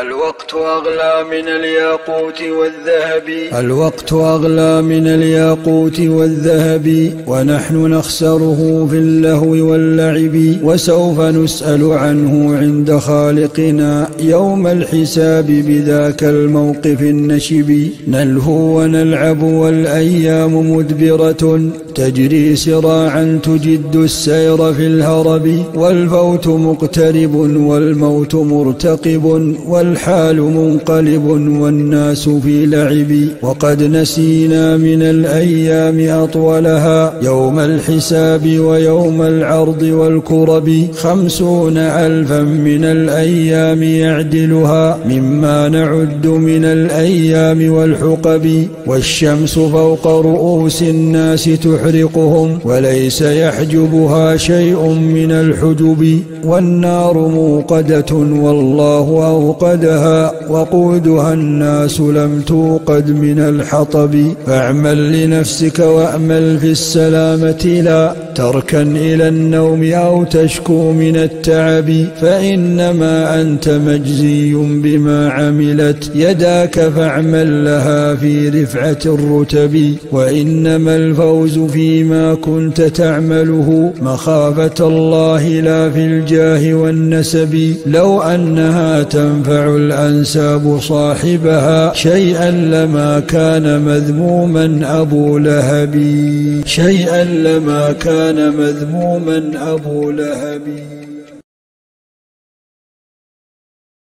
الوقت أغلى من الياقوت والذهب. الوقت أغلى من الياقوت والذهب ونحن نخسره في اللهو واللعب وسوف نسأل عنه عند خالقنا يوم الحساب بذاك الموقف النشب. نلهو ونلعب والأيام مدبرة. تجري سراعا تجد السير في الهرب والفوت مقترب والموت مرتقب والحال منقلب والناس في لعب. وقد نسينا من الأيام أطولها يوم الحساب ويوم العرض والكرب. خمسون ألفا من الأيام يعدلها مما نعد من الأيام والحقب. والشمس فوق رؤوس الناس تحرقهم وليس يحجبها شيء من الحجب. والنار موقدة والله أوقد وقودها وقودها الناس لم توقد من الحطب. فاعمل لنفسك وأمل في السلامة لا تركن إلى النوم أو تشكو من التعب. فإنما أنت مجزي بما عملت. يداك فاعمل لها في رفعة الرتب. وإنما الفوز فيما كنت تعمله. مخافة الله لا في الجاه والنسب. لو أنها تنفع الأنساب صاحبها شيئا لما كان مذموما أبو لهب. شيئا لما كان مذموما أبو لهب.